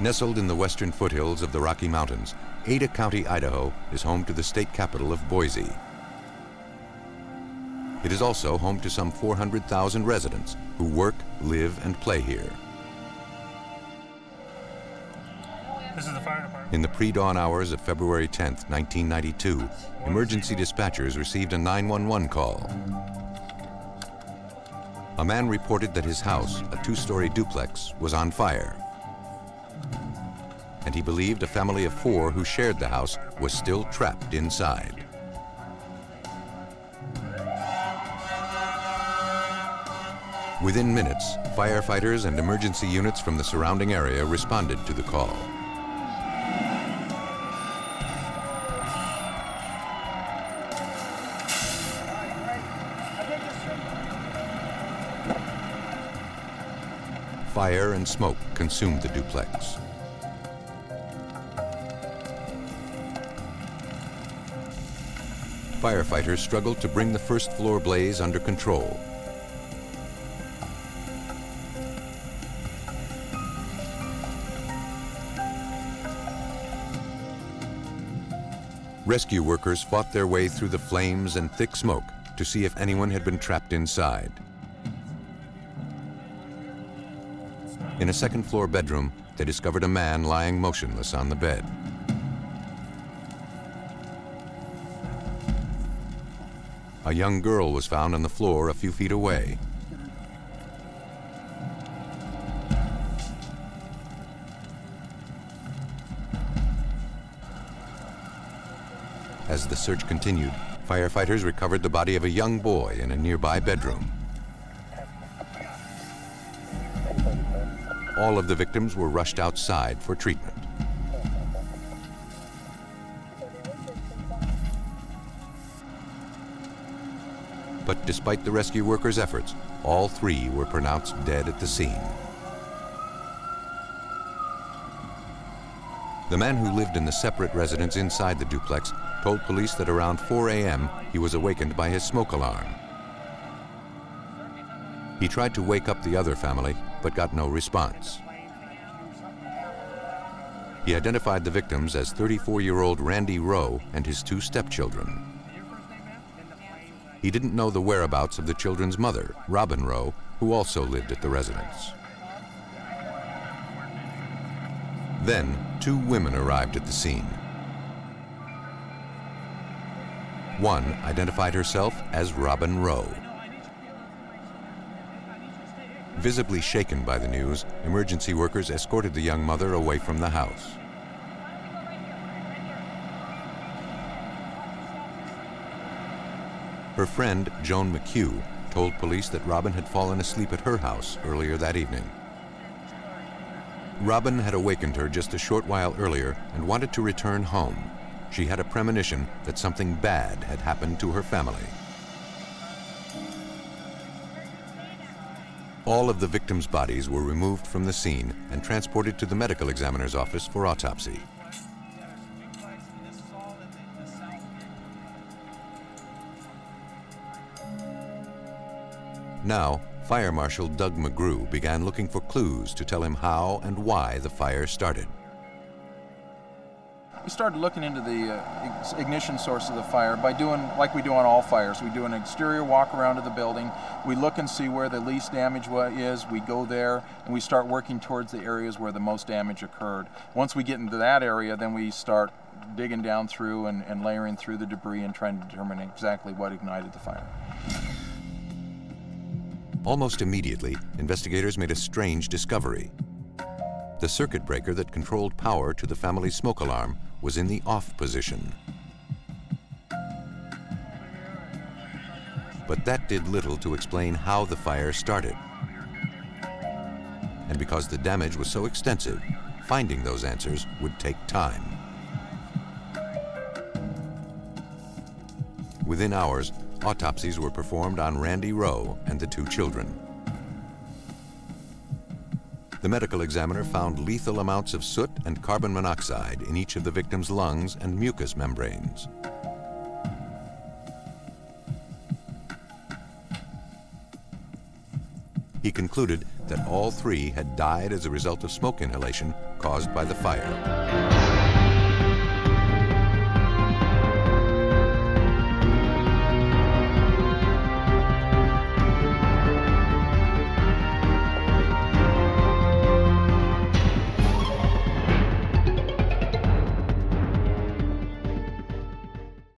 Nestled in the western foothills of the Rocky Mountains, Ada County, Idaho is home to the state capital of Boise. It is also home to some 400,000 residents who work, live, and play here. This is the fire department. In the pre-dawn hours of February 10, 1992, emergency dispatchers received a 911 call. A man reported that his house, a two-story duplex, was on fire. And he believed a family of four who shared the house was still trapped inside. Within minutes, firefighters and emergency units from the surrounding area responded to the call. Fire and smoke consumed the duplex. Firefighters struggled to bring the first floor blaze under control. Rescue workers fought their way through the flames and thick smoke to see if anyone had been trapped inside. In a second floor bedroom, they discovered a man lying motionless on the bed. A young girl was found on the floor a few feet away. As the search continued, firefighters recovered the body of a young boy in a nearby bedroom. All of the victims were rushed outside for treatment. But despite the rescue workers' efforts, all three were pronounced dead at the scene. The man who lived in the separate residence inside the duplex told police that around 4 a.m. he was awakened by his smoke alarm. He tried to wake up the other family, but got no response. He identified the victims as 34-year-old Randy Row and his two stepchildren. He didn't know the whereabouts of the children's mother, Robin Row, who also lived at the residence. Then, two women arrived at the scene. One identified herself as Robin Row. Visibly shaken by the news, emergency workers escorted the young mother away from the house. Her friend, Joan McHugh, told police that Robin had fallen asleep at her house earlier that evening. Robin had awakened her just a short while earlier and wanted to return home. She had a premonition that something bad had happened to her family. All of the victims' bodies were removed from the scene and transported to the medical examiner's office for autopsy. Now, Fire Marshal Doug McGrew began looking for clues to tell him how and why the fire started. We started looking into the uh, ignition source of the fire by doing, like we do on all fires, we do an exterior walk around of the building. We look and see where the least damage is. We go there and we start working towards the areas where the most damage occurred. Once we get into that area, then we start digging down through and, and layering through the debris and trying to determine exactly what ignited the fire. Almost immediately, investigators made a strange discovery. The circuit breaker that controlled power to the family smoke alarm was in the off position. But that did little to explain how the fire started. And because the damage was so extensive, finding those answers would take time. Within hours, autopsies were performed on Randy Row and the two children. The medical examiner found lethal amounts of soot and carbon monoxide in each of the victim's lungs and mucous membranes. he concluded that all three had died as a result of smoke inhalation caused by the fire.